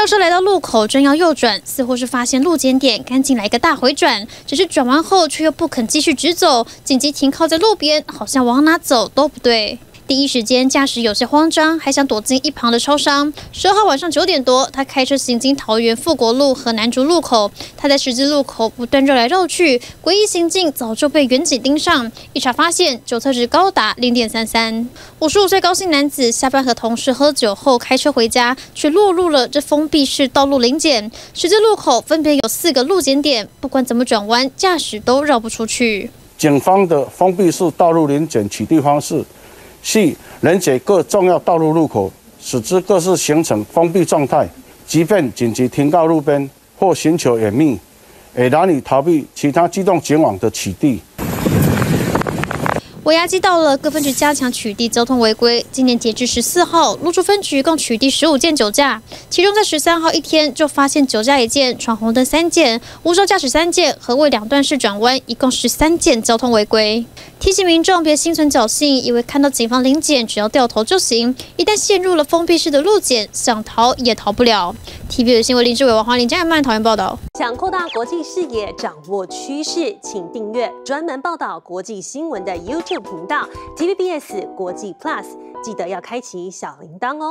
轿车来到路口，正要右转，似乎是发现路肩点，赶紧来个大回转。只是转弯后，却又不肯继续直走，紧急停靠在路边，好像往哪走都不对。第一时间，驾驶有些慌张，还想躲进一旁的超商。十二号晚上九点多，他开车行经桃园富国路和南竹路口，他在十字路口不断绕来绕去，诡异行径早就被远警盯上。一查发现，酒测值高达零点三三。五十五岁高姓男子下班和同事喝酒后开车回家，却落入了这封闭式道路临检。十字路口分别有四个路检点，不管怎么转弯，驾驶都绕不出去。警方的封闭式道路临检取缔方式。系连接各重要道路路口，使之各自形成封闭状态。即便紧急停靠路边或寻求掩密，也难以逃避其他机动警网的取缔。我押机到了，各分局加强取缔交通违规。今年截至十四号，芦竹分局共取缔十五件酒驾，其中在十三号一天就发现酒驾一件、闯红灯三件、无照驾驶三件和未两段式转弯，一共十三件交通违规。提醒民众别心存侥幸，以为看到警方临检只要掉头就行，一旦陷入了封闭式的路检，想逃也逃不了。TV 的新闻林志伟、王华、林家曼讨厌报道。想扩大国际视野，掌握趋势，请订阅专门报道国际新闻的 YouTube 频道 TVBS 国际 Plus，记得要开启小铃铛哦。